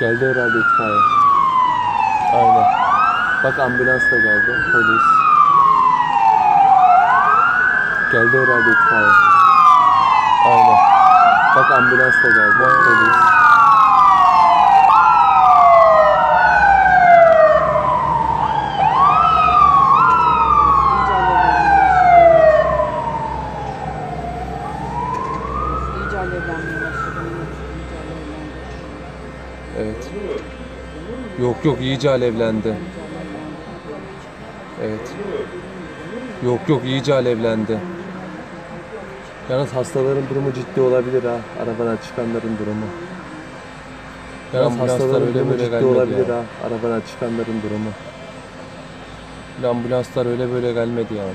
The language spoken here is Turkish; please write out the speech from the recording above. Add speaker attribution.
Speaker 1: Geldi herhalde itfaiye. Aynen. Bak ambulans da geldi. Polis. Geldi herhalde itfaiye. Aynen. Bak ambulans da geldi. Polis.
Speaker 2: İyice alevlenmeye başladı. İyice alevlendi.
Speaker 1: Evet. Yok yok iyice alevlendi. Evet. Yok yok iyice alevlendi. Yalnız hastaların durumu ciddi olabilir ha. Arabadan çıkanların durumu. Yalnız hastaların
Speaker 3: öyle
Speaker 1: durumu
Speaker 3: böyle
Speaker 1: ciddi olabilir
Speaker 3: ya.
Speaker 1: ha. Arabadan çıkanların durumu.
Speaker 3: Ambulanslar öyle böyle gelmedi yani.